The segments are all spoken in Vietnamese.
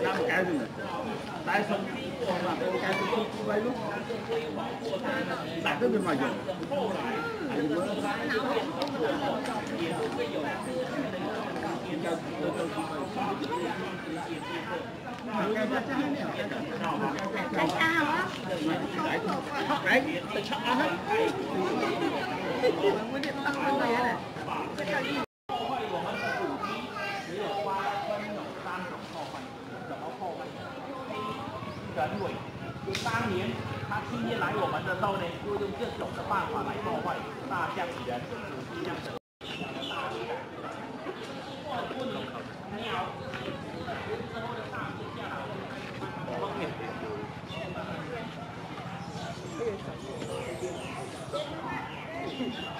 Làm cái gì? Tại sao mà cái gì quay lúc đặt cái bên ngoài rồi. Tại sao á? Đấy, chắc ăn hết. 当年，他今天来我们的时候呢，就用各种的办法来破坏大象的这种形象。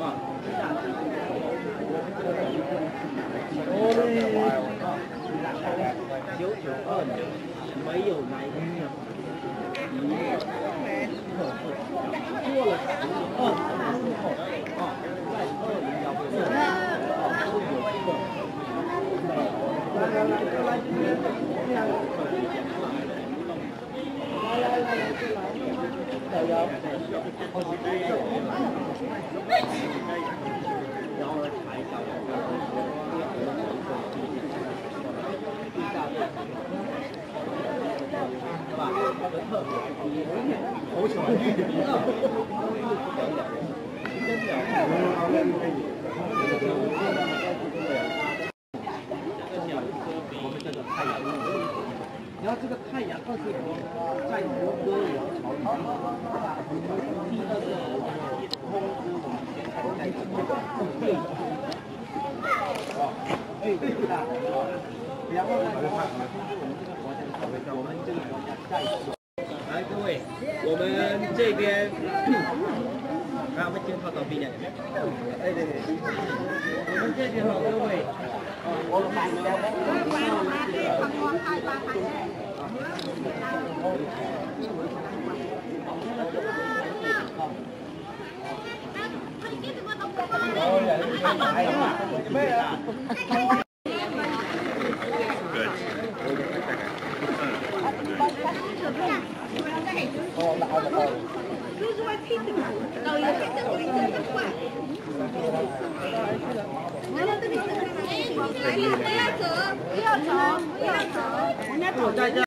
Này. Ôi, ngươi đừng có bài ông, chuyện. 我来各位，我们这边。啊，我们检讨到毕业的。哎对对，我们这边哈各位，我们买的。 Good.